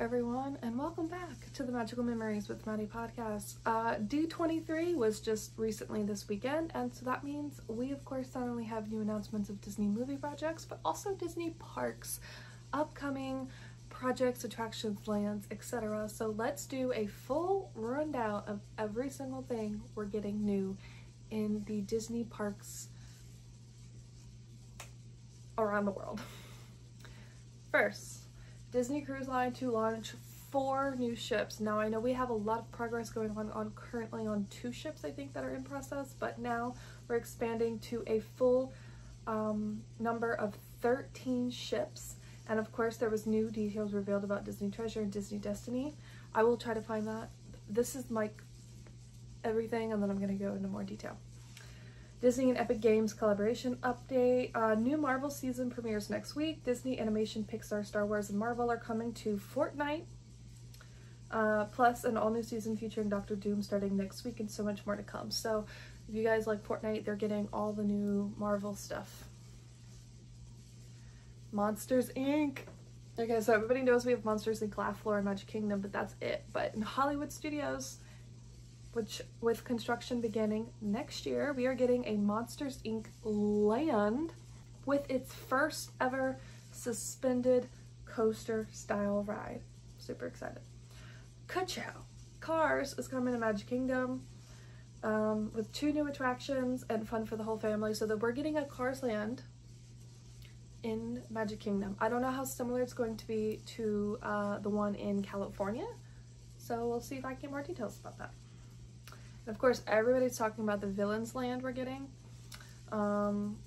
everyone, and welcome back to the Magical Memories with Maddie podcast. Uh, D23 was just recently this weekend, and so that means we, of course, not only have new announcements of Disney movie projects, but also Disney parks, upcoming projects, attractions, lands, etc. So let's do a full rundown of every single thing we're getting new in the Disney parks around the world. First, Disney Cruise Line to launch four new ships. Now I know we have a lot of progress going on, on currently on two ships I think that are in process, but now we're expanding to a full um, number of 13 ships. And of course there was new details revealed about Disney Treasure and Disney Destiny. I will try to find that. This is like everything and then I'm going to go into more detail. Disney and Epic Games collaboration update. Uh, new Marvel season premieres next week. Disney Animation, Pixar, Star Wars, and Marvel are coming to Fortnite. Uh, plus an all-new season featuring Doctor Doom starting next week and so much more to come. So if you guys like Fortnite, they're getting all the new Marvel stuff. Monsters Inc. Okay, so everybody knows we have Monsters Inc. Laugh Floor and Magic Kingdom, but that's it. But in Hollywood Studios, which with construction beginning next year, we are getting a Monsters Inc. land with its first ever suspended coaster style ride. Super excited. Ka-chow. Cars is coming to Magic Kingdom um, with two new attractions and fun for the whole family. So that we're getting a Cars Land in Magic Kingdom. I don't know how similar it's going to be to uh, the one in California. So we'll see if I can get more details about that. Of course, everybody's talking about the Villains Land we're getting. Um,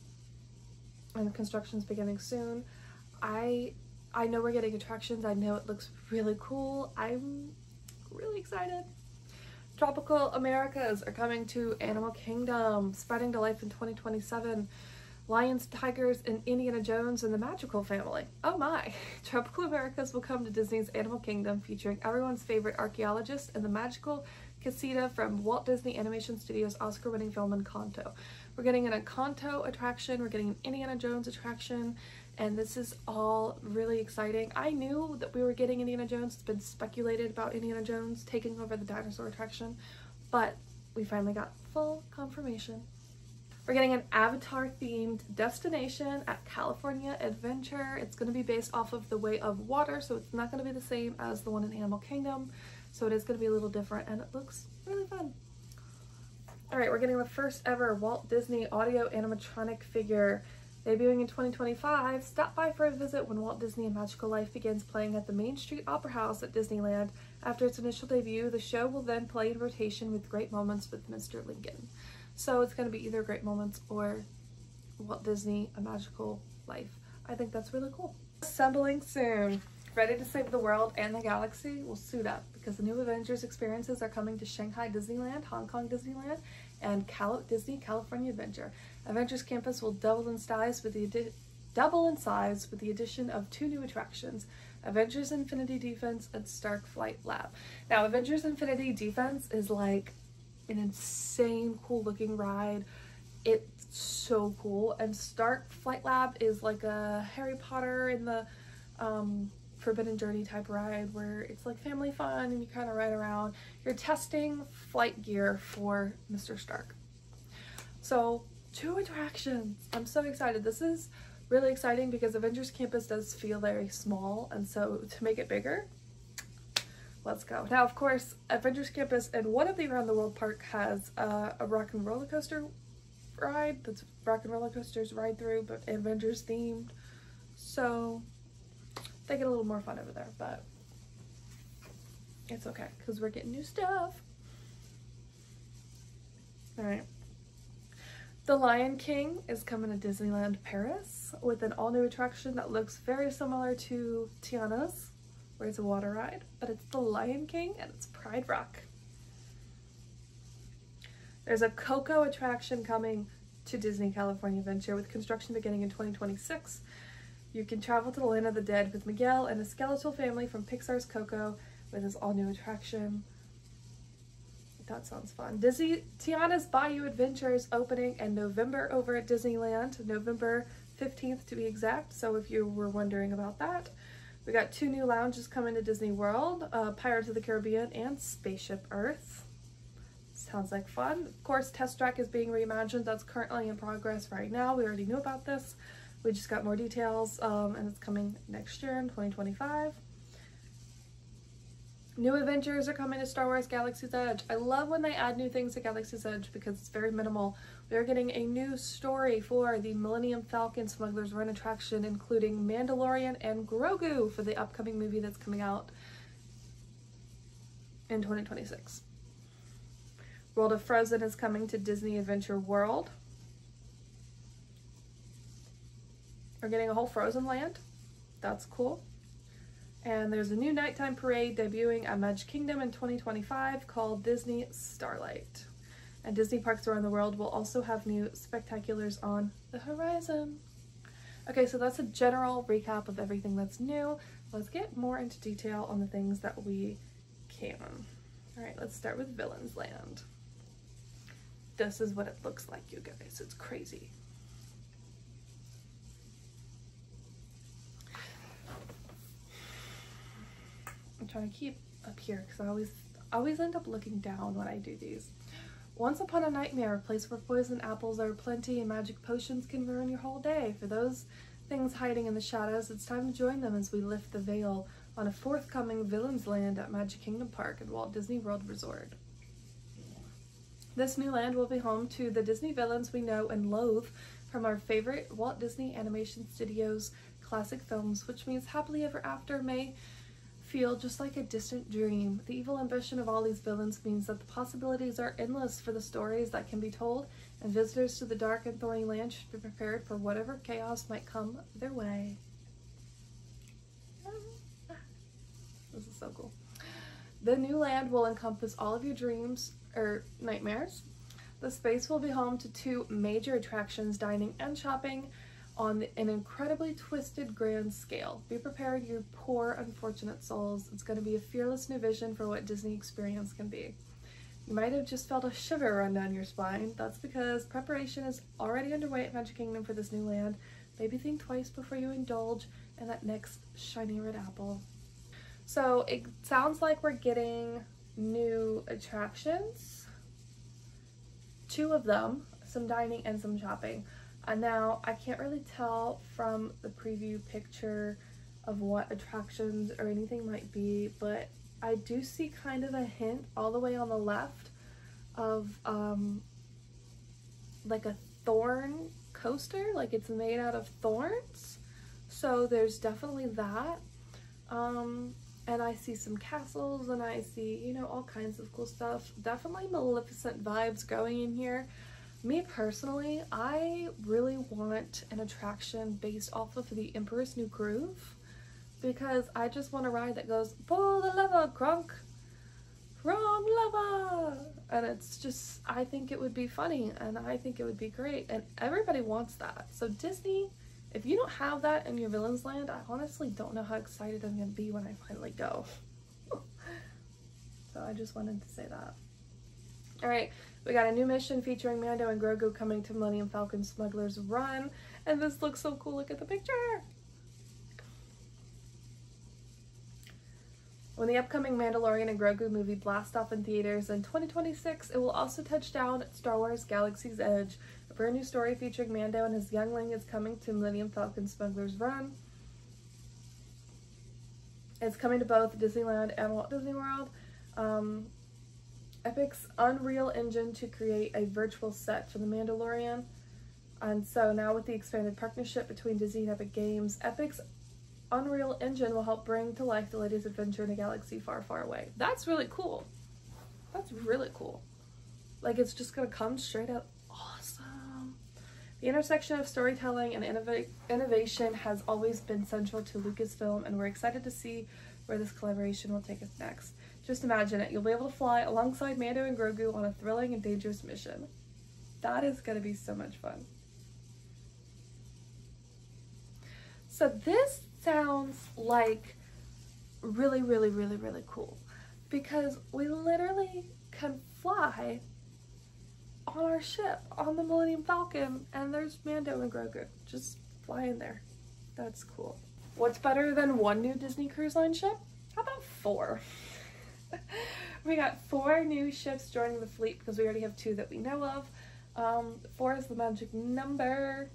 and construction's beginning soon. I I know we're getting attractions. I know it looks really cool. I'm really excited. Tropical Americas are coming to Animal Kingdom, spreading to life in 2027. Lions, Tigers, and Indiana Jones and the Magical Family. Oh my! Tropical Americas will come to Disney's Animal Kingdom featuring everyone's favorite archaeologist and the magical Casita from Walt Disney Animation Studios Oscar-winning film Encanto. We're getting an Encanto attraction, we're getting an Indiana Jones attraction, and this is all really exciting. I knew that we were getting Indiana Jones. It's been speculated about Indiana Jones taking over the dinosaur attraction, but we finally got full confirmation. We're getting an Avatar themed destination at California Adventure. It's going to be based off of the Way of Water, so it's not going to be the same as the one in Animal Kingdom. So it is going to be a little different and it looks really fun. Alright, we're getting the first ever Walt Disney audio animatronic figure debuting in 2025. Stop by for a visit when Walt Disney and Magical Life begins playing at the Main Street Opera House at Disneyland. After its initial debut, the show will then play in rotation with Great Moments with Mr. Lincoln. So it's going to be either Great Moments or Walt Disney, A Magical Life. I think that's really cool. Assembling soon ready to save the world and the galaxy will suit up because the new Avengers experiences are coming to Shanghai Disneyland, Hong Kong Disneyland, and Cal Disney California Adventure. Avengers Campus will double in size with the double in size with the addition of two new attractions, Avengers Infinity Defense and Stark Flight Lab. Now, Avengers Infinity Defense is like an insane cool looking ride. It's so cool. And Stark Flight Lab is like a Harry Potter in the um, Forbidden Journey type ride where it's like family fun and you kind of ride around. You're testing flight gear for Mr. Stark. So two attractions. I'm so excited. This is really exciting because Avengers Campus does feel very small and so to make it bigger, let's go. Now of course Avengers Campus and one of the Around the World Park has uh, a rock and roller coaster ride that's rock and roller coasters ride through but Avengers themed. So they get a little more fun over there, but it's okay because we're getting new stuff. All right. The Lion King is coming to Disneyland Paris with an all-new attraction that looks very similar to Tiana's, where it's a water ride, but it's The Lion King and it's Pride Rock. There's a Coco attraction coming to Disney California Adventure with construction beginning in 2026 you can travel to the land of the dead with Miguel and a skeletal family from Pixar's Coco with his all-new attraction. That sounds fun. Disney Tiana's Bayou Adventures opening in November over at Disneyland, November 15th to be exact. So if you were wondering about that, We got two new lounges coming to Disney World, uh, Pirates of the Caribbean and Spaceship Earth. Sounds like fun. Of course, Test Track is being reimagined. That's currently in progress right now. We already knew about this. We just got more details um, and it's coming next year in 2025. New adventures are coming to Star Wars Galaxy's Edge. I love when they add new things to Galaxy's Edge because it's very minimal. We are getting a new story for the Millennium Falcon Smuggler's Run attraction, including Mandalorian and Grogu for the upcoming movie that's coming out in 2026. World of Frozen is coming to Disney Adventure World. We're getting a whole Frozen land. That's cool. And there's a new nighttime parade debuting at Magic Kingdom in 2025 called Disney Starlight. And Disney parks around the world will also have new spectaculars on the horizon. Okay, so that's a general recap of everything that's new. Let's get more into detail on the things that we can. All right, let's start with Villains Land. This is what it looks like, you guys. It's crazy. I'm trying to keep up here because I always always end up looking down when I do these. Once upon a nightmare, a place where poison apples are plenty and magic potions can ruin your whole day. For those things hiding in the shadows, it's time to join them as we lift the veil on a forthcoming Villains Land at Magic Kingdom Park and Walt Disney World Resort. This new land will be home to the Disney villains we know and loathe from our favorite Walt Disney Animation Studios classic films, which means Happily Ever After may feel just like a distant dream. The evil ambition of all these villains means that the possibilities are endless for the stories that can be told, and visitors to the dark and thorny land should be prepared for whatever chaos might come their way. This is so cool. The new land will encompass all of your dreams or nightmares. The space will be home to two major attractions, dining and shopping, on an incredibly twisted grand scale. Be prepared, you poor, unfortunate souls. It's going to be a fearless new vision for what Disney experience can be. You might have just felt a shiver run down your spine. That's because preparation is already underway at Magic Kingdom for this new land. Maybe think twice before you indulge in that next shiny red apple. So it sounds like we're getting new attractions. Two of them, some dining and some shopping. Uh, now, I can't really tell from the preview picture of what attractions or anything might be, but I do see kind of a hint all the way on the left of um, like a thorn coaster, like it's made out of thorns. So there's definitely that. Um, and I see some castles and I see, you know, all kinds of cool stuff. Definitely Maleficent vibes going in here. Me personally, I really want an attraction based off of the Emperor's New Groove because I just want a ride that goes, pull the lever, Kronk, wrong lever. And it's just, I think it would be funny and I think it would be great and everybody wants that. So Disney, if you don't have that in your Villains Land, I honestly don't know how excited I'm going to be when I finally go. so I just wanted to say that. Alright, we got a new mission featuring Mando and Grogu coming to Millennium Falcon Smuggler's Run. And this looks so cool. Look at the picture. When the upcoming Mandalorian and Grogu movie blast off in theaters in 2026, it will also touch down at Star Wars Galaxy's Edge. A brand new story featuring Mando and his youngling is coming to Millennium Falcon Smuggler's Run. It's coming to both Disneyland and Walt Disney World. Um, Epic's Unreal Engine to create a virtual set for The Mandalorian. And so now with the expanded partnership between Disney and Epic Games, Epic's Unreal Engine will help bring to life the latest adventure in a galaxy far, far away. That's really cool. That's really cool. Like it's just gonna come straight out awesome. The intersection of storytelling and innov innovation has always been central to Lucasfilm and we're excited to see where this collaboration will take us next. Just imagine it. You'll be able to fly alongside Mando and Grogu on a thrilling and dangerous mission. That is going to be so much fun. So this sounds like really, really, really, really cool because we literally can fly on our ship on the Millennium Falcon and there's Mando and Grogu just flying there. That's cool. What's better than one new Disney Cruise Line ship? How about four? we got four new ships joining the fleet because we already have two that we know of. Um, four is the magic number.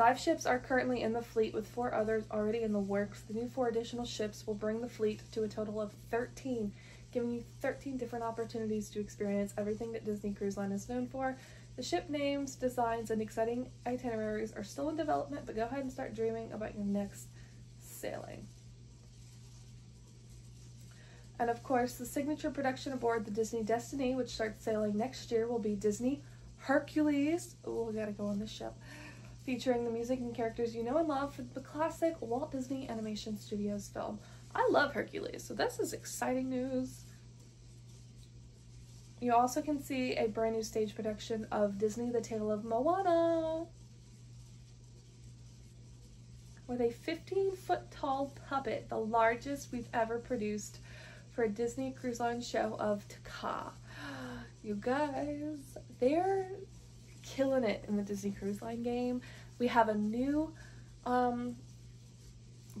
Five ships are currently in the fleet with four others already in the works. The new four additional ships will bring the fleet to a total of 13, giving you 13 different opportunities to experience everything that Disney Cruise Line is known for. The ship names, designs, and exciting itineraries are still in development, but go ahead and start dreaming about your next sailing. And of course, the signature production aboard the Disney Destiny, which starts sailing next year, will be Disney Hercules. Oh, we gotta go on this ship. Featuring the music and characters you know and love from the classic Walt Disney Animation Studios film. I love Hercules, so this is exciting news. You also can see a brand new stage production of Disney The Tale of Moana with a 15 foot tall puppet, the largest we've ever produced for a Disney Cruise Line show of Te Kā. You guys, they're killing it in the Disney Cruise Line game. We have a new um,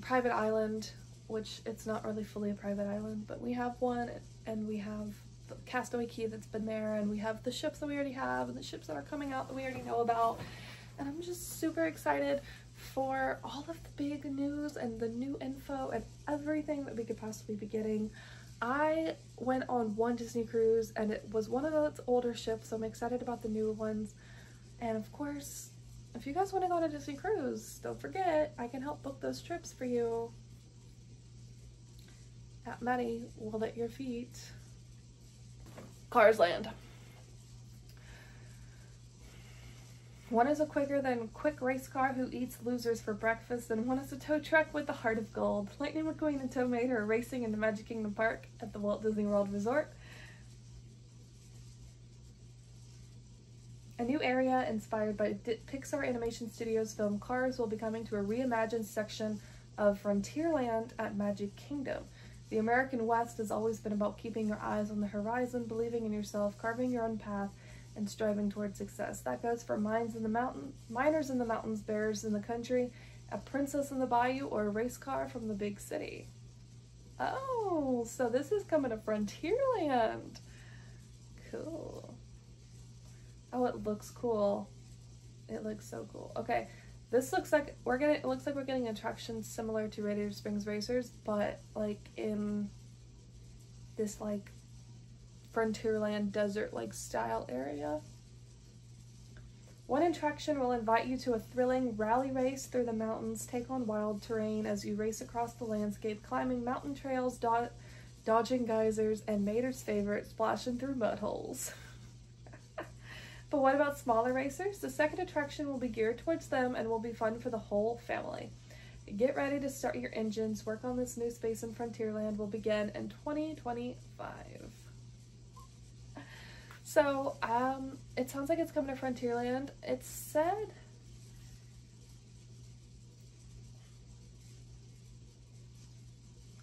private island, which it's not really fully a private island, but we have one and we have the Castaway Cay that's been there and we have the ships that we already have and the ships that are coming out that we already know about. And I'm just super excited for all of the big news and the new info and everything that we could possibly be getting. I went on one Disney cruise and it was one of those older ships, so I'm excited about the newer ones. And of course, if you guys want to go on a Disney cruise, don't forget, I can help book those trips for you at Maddie World at your feet. Cars Land. One is a quicker than quick race car who eats losers for breakfast, and one is a tow truck with a heart of gold. Lightning McQueen and Tow Mater are racing in the Magic Kingdom Park at the Walt Disney World Resort. A new area inspired by Pixar Animation Studios film Cars will be coming to a reimagined section of Frontierland at Magic Kingdom. The American West has always been about keeping your eyes on the horizon, believing in yourself, carving your own path, and striving towards success. That goes for mines in the mountain, miners in the mountains, bears in the country, a princess in the bayou, or a race car from the big city. Oh, so this is coming to Frontierland. Cool. Oh, it looks cool. It looks so cool. Okay, this looks like we're getting. It looks like we're getting attractions similar to Radiator Springs Racers, but like in this like Frontierland desert like style area. One attraction will invite you to a thrilling rally race through the mountains, take on wild terrain as you race across the landscape, climbing mountain trails, do dodging geysers, and Mater's favorite, splashing through mud holes. but what about smaller racers? The second attraction will be geared towards them and will be fun for the whole family. Get ready to start your engines. Work on this new space in Frontierland will begin in 2025. So, um, it sounds like it's coming to Frontierland. It said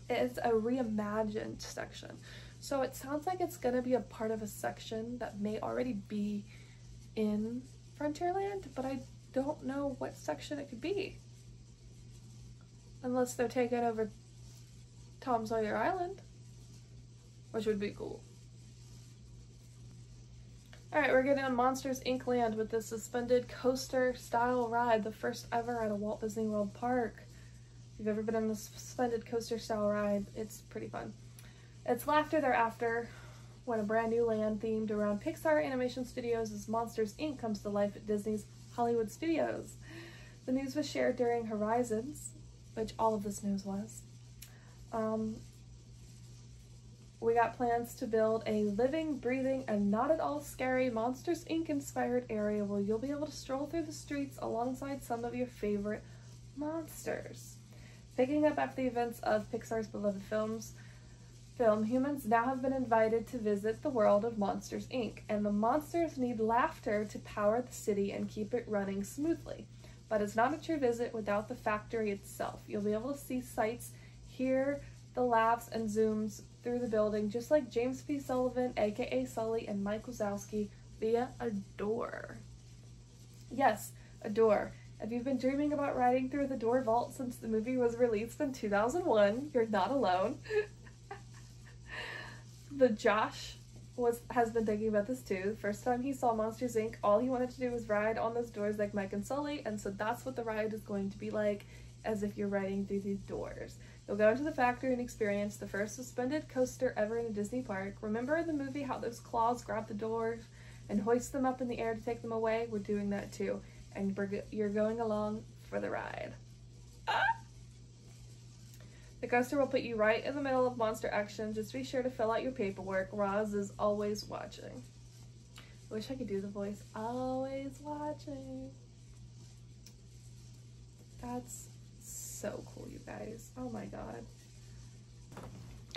it's a reimagined section. So it sounds like it's gonna be a part of a section that may already be in Frontierland, but I don't know what section it could be. Unless they're taking over Tom Sawyer Island, which would be cool. Alright, we're getting on Monsters Inc. Land with the suspended coaster style ride, the first ever at a Walt Disney World park. If you've ever been on the suspended coaster style ride, it's pretty fun. It's laughter thereafter when a brand new land themed around Pixar Animation Studios as Monsters Inc. comes to life at Disney's Hollywood Studios. The news was shared during Horizons, which all of this news was. Um, we got plans to build a living, breathing, and not at all scary Monsters Inc. inspired area where you'll be able to stroll through the streets alongside some of your favorite monsters. Picking up after the events of Pixar's beloved films, film, humans now have been invited to visit the world of Monsters Inc., and the monsters need laughter to power the city and keep it running smoothly. But it's not a true visit without the factory itself. You'll be able to see sights, hear the laughs and zooms through the building, just like James P. Sullivan, aka Sully, and Mike Wazowski via a door. Yes, a door. If you've been dreaming about riding through the door vault since the movie was released in 2001, you're not alone. the Josh was has been thinking about this too. First time he saw Monsters Inc., all he wanted to do was ride on those doors like Mike and Sully, and so that's what the ride is going to be like, as if you're riding through these doors. You'll go into the factory and experience the first suspended coaster ever in a Disney park. Remember in the movie how those claws grab the doors and hoist them up in the air to take them away? We're doing that too, and you're going along for the ride. Ah! The coaster will put you right in the middle of monster action. Just be sure to fill out your paperwork. Roz is always watching. I wish I could do the voice. Always watching. That's so cool, you guys. Oh my god.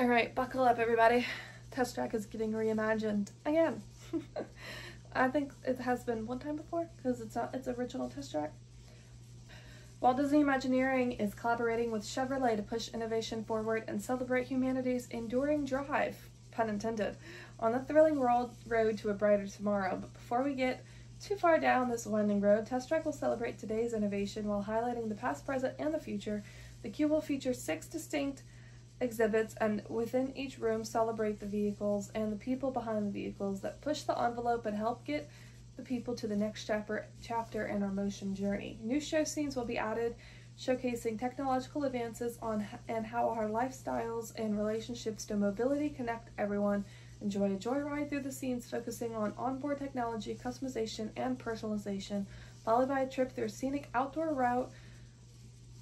Alright, buckle up, everybody. Test Track is getting reimagined again. I think it has been one time before because it's not its original Test Track. Walt Disney Imagineering is collaborating with Chevrolet to push innovation forward and celebrate humanity's enduring drive, pun intended, on the thrilling world road to a brighter tomorrow. But before we get too far down this winding road, Test Track will celebrate today's innovation while highlighting the past, present, and the future. The queue will feature six distinct exhibits and within each room celebrate the vehicles and the people behind the vehicles that push the envelope and help get the people to the next chapter, chapter in our motion journey. New show scenes will be added, showcasing technological advances on and how our lifestyles and relationships to mobility connect everyone. Enjoy a joyride through the scenes focusing on onboard technology, customization, and personalization, followed by a trip through a scenic outdoor route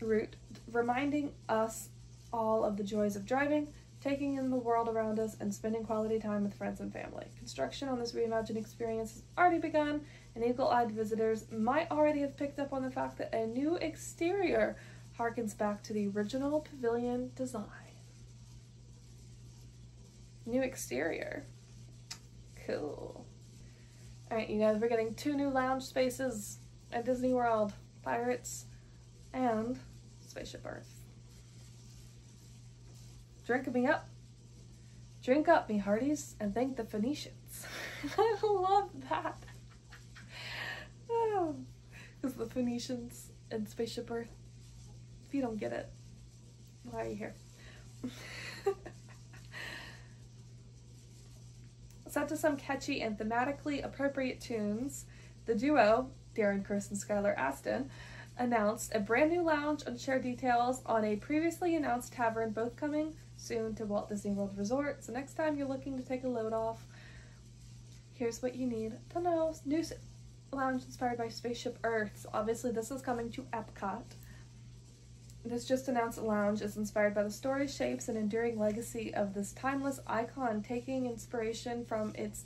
route, reminding us all of the joys of driving, taking in the world around us, and spending quality time with friends and family. Construction on this reimagined experience has already begun, and eagle eyed visitors might already have picked up on the fact that a new exterior harkens back to the original pavilion design. New exterior. Cool. Alright, you guys, we're getting two new lounge spaces at Disney World Pirates and Spaceship Earth. Drink me up. Drink up, me hearties, and thank the Phoenicians. I love that. Oh, because the Phoenicians and Spaceship Earth. If you don't get it, why are you here? Set to some catchy and thematically appropriate tunes, the duo, Darren Criss and Skylar Astin, announced a brand new lounge and shared details on a previously announced tavern, both coming soon to Walt Disney World Resort. So next time you're looking to take a load off, here's what you need to know. New lounge inspired by Spaceship Earth. So obviously this is coming to Epcot. This just announced lounge is inspired by the story, shapes, and enduring legacy of this timeless icon, taking inspiration from its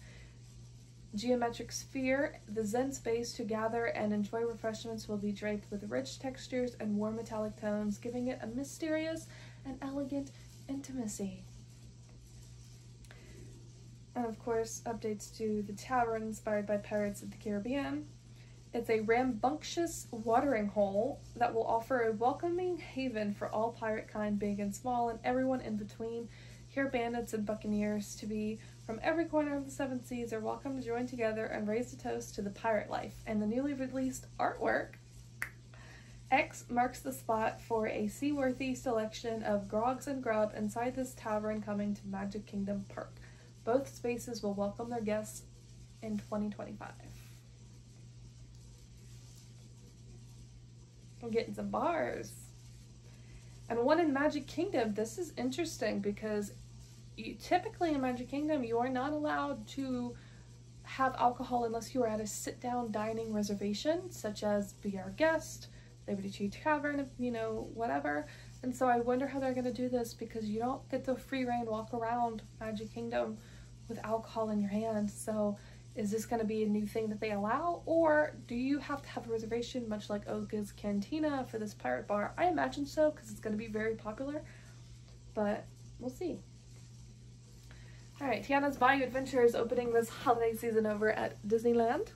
geometric sphere. The Zen space to gather and enjoy refreshments will be draped with rich textures and warm metallic tones, giving it a mysterious and elegant intimacy. And of course, updates to the tavern inspired by Pirates of the Caribbean. It's a rambunctious watering hole that will offer a welcoming haven for all pirate kind, big and small, and everyone in between. Here, bandits and buccaneers to be from every corner of the seven seas are welcome to join together and raise a toast to the pirate life. And the newly released artwork X marks the spot for a seaworthy selection of grogs and grub inside this tavern coming to Magic Kingdom Park. Both spaces will welcome their guests in 2025. I'm getting some bars. And one in Magic Kingdom, this is interesting because you, typically in Magic Kingdom, you are not allowed to have alcohol unless you are at a sit down dining reservation, such as Be Our Guest Liberty Tree Tavern, you know, whatever. And so I wonder how they're going to do this because you don't get the free reign walk around Magic Kingdom with alcohol in your hand. So is this going to be a new thing that they allow or do you have to have a reservation much like Oga's Cantina for this pirate bar? I imagine so because it's going to be very popular, but we'll see. Alright, Tiana's Bayou Adventure is opening this holiday season over at Disneyland.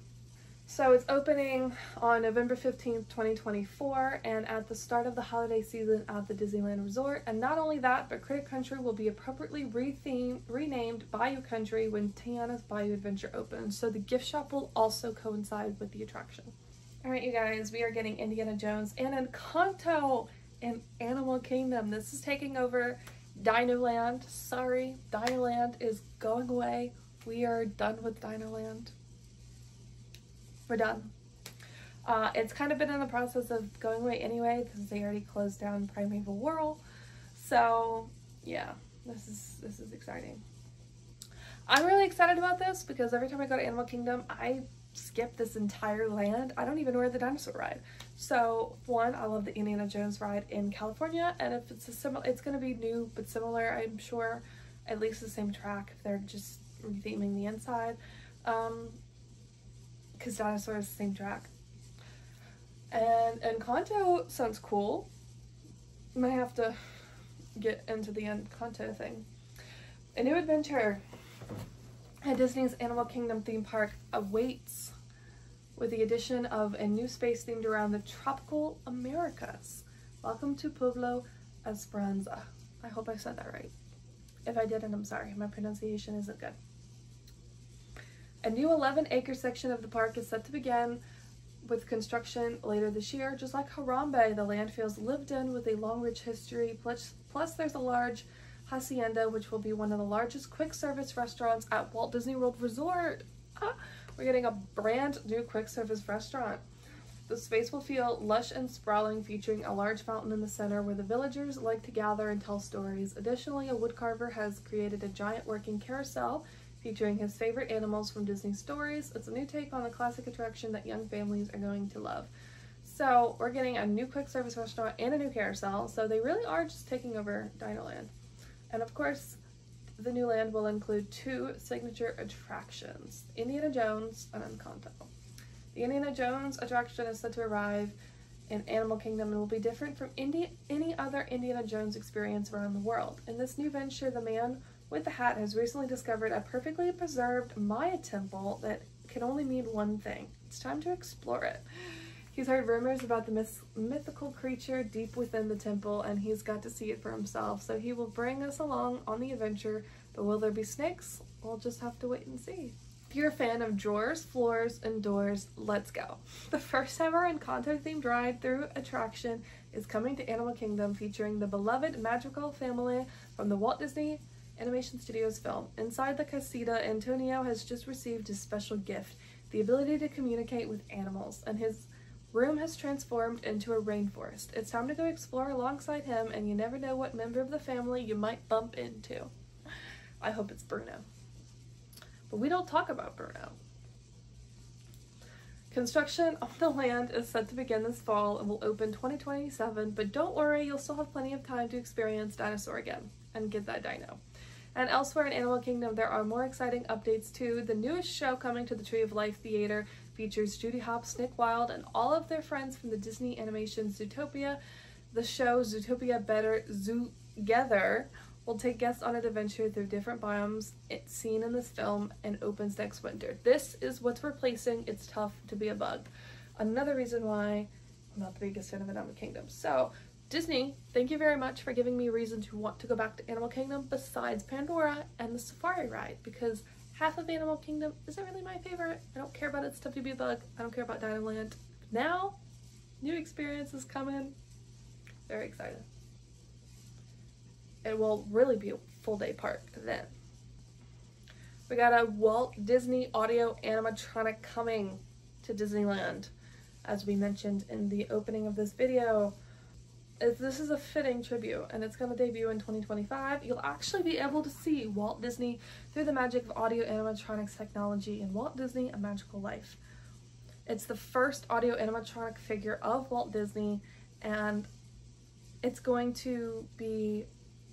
So it's opening on November 15th, 2024, and at the start of the holiday season at the Disneyland Resort. And not only that, but Critter Country will be appropriately rethemed, renamed Bayou Country when Tiana's Bayou Adventure opens. So the gift shop will also coincide with the attraction. All right, you guys, we are getting Indiana Jones and Encanto in Animal Kingdom. This is taking over Dinoland. Sorry, Dinoland is going away. We are done with Dinoland. We're done. Uh, it's kind of been in the process of going away anyway because they already closed down Primeval Whirl. So yeah, this is this is exciting. I'm really excited about this because every time I go to Animal Kingdom, I skip this entire land. I don't even wear the dinosaur ride. So one, I love the Indiana Jones ride in California, and if it's a similar, it's gonna be new but similar. I'm sure, at least the same track. If they're just retheming the inside, um, because dinosaur is the same track. And Encanto sounds cool. Might have to get into the Encanto thing. A new adventure at Disney's Animal Kingdom theme park awaits with the addition of a new space themed around the tropical Americas. Welcome to Pueblo Esperanza. I hope I said that right. If I didn't, I'm sorry. My pronunciation isn't good. A new 11 acre section of the park is set to begin with construction later this year. Just like Harambe, the land feels lived in with a long, rich history. Plus, plus there's a large hacienda, which will be one of the largest quick service restaurants at Walt Disney World Resort. Ah, we're getting a brand new quick service restaurant. The space will feel lush and sprawling, featuring a large fountain in the center where the villagers like to gather and tell stories. Additionally, a woodcarver has created a giant working carousel featuring his favorite animals from Disney stories. It's a new take on the classic attraction that young families are going to love. So we're getting a new quick service restaurant and a new carousel, so they really are just taking over Dinoland. And of course, the new land will include two signature attractions, Indiana Jones and Encanto. The Indiana Jones attraction is set to arrive in Animal Kingdom and will be different from Indi any other Indiana Jones experience around the world. In this new venture, the man with the hat has recently discovered a perfectly preserved Maya temple that can only mean one thing. It's time to explore it. He's heard rumors about the myth mythical creature deep within the temple and he's got to see it for himself. So he will bring us along on the adventure, but will there be snakes? We'll just have to wait and see. If you're a fan of drawers, floors, and doors, let's go. The first ever Encanto themed ride through attraction is coming to Animal Kingdom featuring the beloved magical family from the Walt Disney Animation Studios film. Inside the casita, Antonio has just received his special gift, the ability to communicate with animals, and his room has transformed into a rainforest. It's time to go explore alongside him, and you never know what member of the family you might bump into. I hope it's Bruno. But we don't talk about Bruno. Construction on the land is set to begin this fall and will open 2027, but don't worry, you'll still have plenty of time to experience Dinosaur again and get that dino. And elsewhere in Animal Kingdom, there are more exciting updates too. The newest show coming to the Tree of Life Theater features Judy Hopps, Nick Wilde, and all of their friends from the Disney animation Zootopia. The show Zootopia Better Zoogether will take guests on an adventure through different biomes it's seen in this film and opens next winter. This is what's replacing It's Tough to Be a Bug. Another reason why I'm not the biggest fan of Animal Kingdom. So Disney, thank you very much for giving me a reason to want to go back to Animal Kingdom besides Pandora and the Safari ride because half of Animal Kingdom isn't really my favorite. I don't care about It's Tough to Be a Bug. I don't care about Dinoland. Now, new experiences coming. Very excited. It will really be a full day park then. We got a Walt Disney audio animatronic coming to Disneyland, as we mentioned in the opening of this video this is a fitting tribute and it's going to debut in 2025, you'll actually be able to see Walt Disney through the magic of audio animatronics technology in Walt Disney A Magical Life. It's the first audio animatronic figure of Walt Disney and it's going to be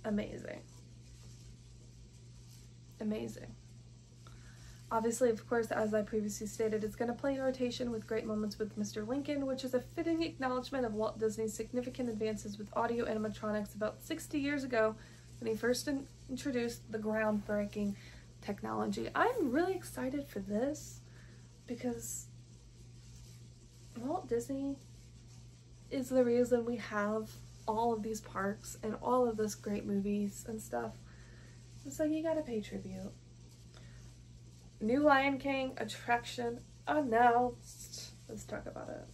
amazing. Amazing. Obviously, of course, as I previously stated, it's going to play in rotation with Great Moments with Mr. Lincoln, which is a fitting acknowledgement of Walt Disney's significant advances with audio animatronics about 60 years ago when he first in introduced the groundbreaking technology. I'm really excited for this because Walt Disney is the reason we have all of these parks and all of this great movies and stuff. So you gotta pay tribute. New Lion King attraction announced. Let's talk about it.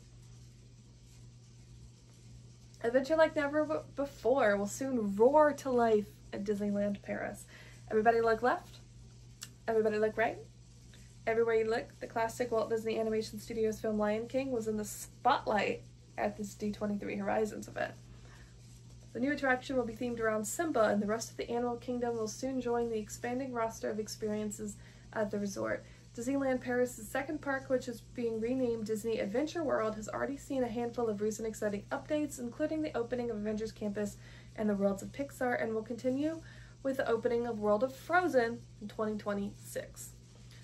Adventure like never before will soon roar to life at Disneyland Paris. Everybody look left. Everybody look right. Everywhere you look, the classic Walt Disney Animation Studios film Lion King was in the spotlight at this D23 Horizons event. The new attraction will be themed around Simba, and the rest of the animal kingdom will soon join the expanding roster of experiences at the resort. Disneyland Paris' second park, which is being renamed Disney Adventure World, has already seen a handful of recent exciting updates, including the opening of Avengers Campus and the Worlds of Pixar, and will continue with the opening of World of Frozen in 2026.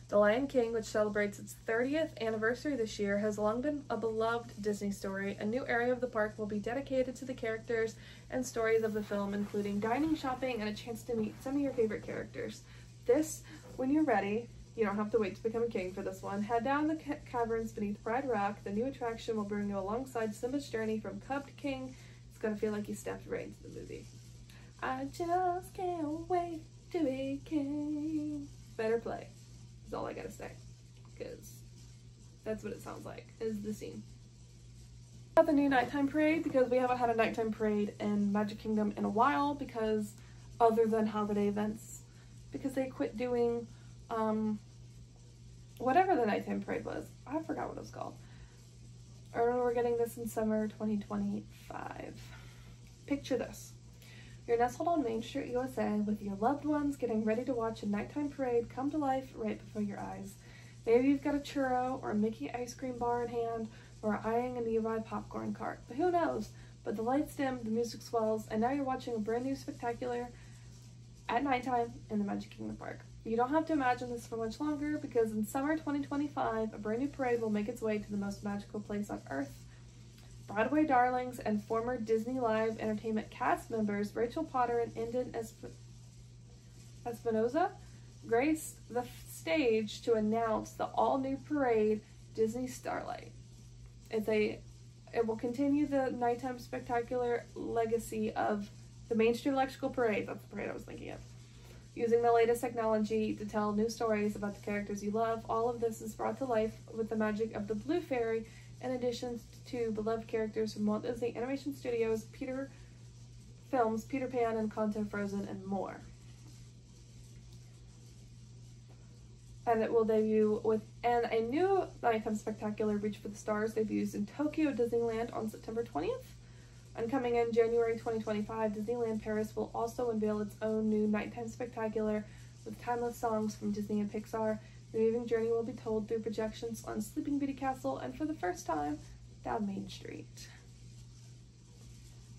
The Lion King, which celebrates its 30th anniversary this year, has long been a beloved Disney story. A new area of the park will be dedicated to the characters and stories of the film, including dining, shopping, and a chance to meet some of your favorite characters. This, when you're ready, you don't have to wait to become a king for this one. Head down the ca caverns beneath Pride Rock. The new attraction will bring you alongside Simba's journey from cub to king. It's gonna feel like you stepped right into the movie. I just can't wait to be king. Better play. Is all I gotta say. Because that's what it sounds like, is the scene. About the new nighttime parade, because we haven't had a nighttime parade in Magic Kingdom in a while, because other than holiday events, because they quit doing um, whatever the nighttime parade was. I forgot what it was called. I we're getting this in summer 2025. Picture this. You're nestled on Main Street, USA, with your loved ones getting ready to watch a nighttime parade come to life right before your eyes. Maybe you've got a churro or a Mickey ice cream bar in hand or eyeing a nearby popcorn cart, but who knows? But the lights dim, the music swells, and now you're watching a brand new spectacular at nighttime in the Magic Kingdom Park. You don't have to imagine this for much longer because in summer 2025, a brand new parade will make its way to the most magical place on earth Broadway darlings and former Disney Live Entertainment cast members Rachel Potter and Endon Esp- Espinosa graced the stage to announce the all-new parade Disney Starlight. It's a it will continue the nighttime spectacular legacy of the Main Street Electrical Parade. That's the parade I was thinking of. Using the latest technology to tell new stories about the characters you love, all of this is brought to life with the magic of the Blue Fairy in addition to beloved characters from Walt Disney Animation Studios, Peter films, Peter Pan, and Encanto Frozen, and more. And it will debut with and a new nighttime spectacular Reach for the Stars debuts in Tokyo Disneyland on September 20th. And coming in January 2025, Disneyland Paris will also unveil its own new nighttime spectacular with timeless songs from Disney and Pixar the moving journey will be told through projections on Sleeping Beauty Castle and for the first time, down Main Street.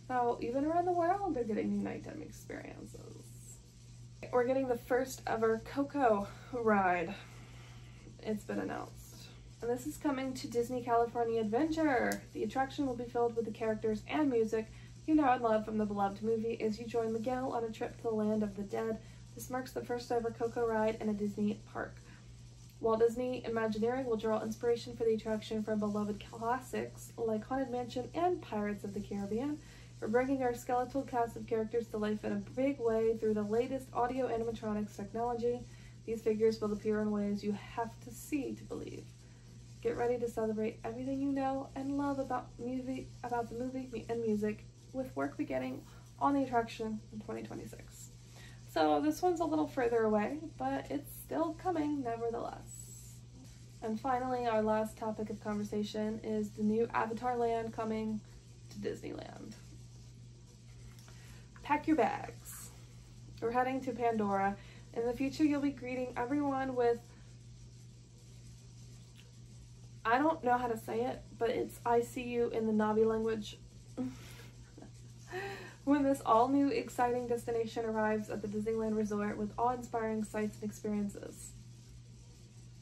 Now, even around the world, they're getting new nighttime experiences. We're getting the first ever Coco ride. It's been announced. And this is coming to Disney California Adventure. The attraction will be filled with the characters and music you know and love from the beloved movie as you join Miguel on a trip to the land of the dead. This marks the first ever Coco ride in a Disney park. Walt Disney Imagineering will draw inspiration for the attraction from beloved classics like Haunted Mansion and Pirates of the Caribbean. We're bringing our skeletal cast of characters to life in a big way through the latest audio animatronics technology. These figures will appear in ways you have to see to believe. Get ready to celebrate everything you know and love about movie about the movie and music with work beginning on the attraction in 2026. So this one's a little further away, but it's still coming nevertheless. And finally, our last topic of conversation is the new Avatar Land coming to Disneyland. Pack your bags. We're heading to Pandora. In the future, you'll be greeting everyone with I don't know how to say it, but it's I see you in the Na'vi language. when this all new exciting destination arrives at the Disneyland Resort with awe inspiring sights and experiences.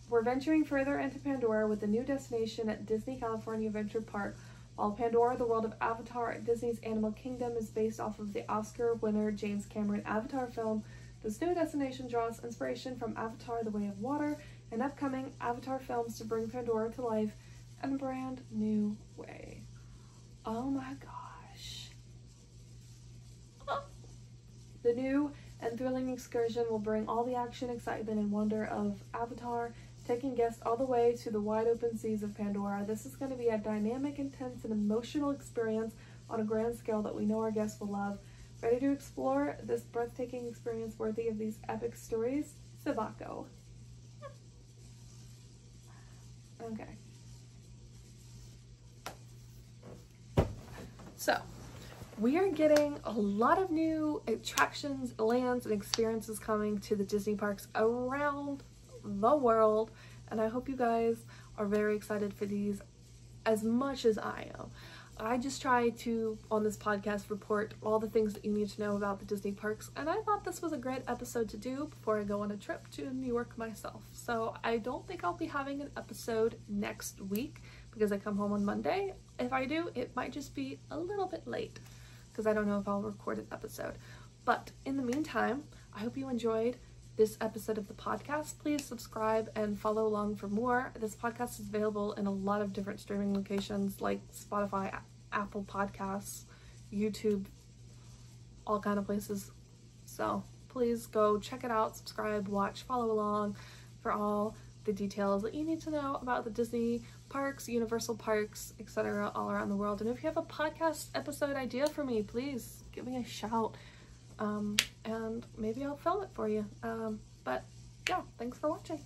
We're venturing further into Pandora with a new destination at Disney California Adventure Park. While Pandora, the world of Avatar at Disney's Animal Kingdom, is based off of the Oscar winner James Cameron Avatar film, this new destination draws inspiration from Avatar The Way of Water and upcoming Avatar films to bring Pandora to life in a brand new way. Oh my god. The new and thrilling excursion will bring all the action, excitement, and wonder of Avatar, taking guests all the way to the wide open seas of Pandora. This is going to be a dynamic, intense, and emotional experience on a grand scale that we know our guests will love. Ready to explore this breathtaking experience worthy of these epic stories? Sivako. Okay. So, we are getting a lot of new attractions, lands, and experiences coming to the Disney parks around the world, and I hope you guys are very excited for these as much as I am. I just try to, on this podcast, report all the things that you need to know about the Disney parks, and I thought this was a great episode to do before I go on a trip to New York myself. So I don't think I'll be having an episode next week because I come home on Monday. If I do, it might just be a little bit late because I don't know if I'll record an episode. But in the meantime, I hope you enjoyed this episode of the podcast. Please subscribe and follow along for more. This podcast is available in a lot of different streaming locations like Spotify, Apple Podcasts, YouTube, all kind of places. So please go check it out, subscribe, watch, follow along for all the details that you need to know about the Disney parks, Universal parks, etc. all around the world. And if you have a podcast episode idea for me, please give me a shout um, and maybe I'll film it for you. Um, but yeah, thanks for watching.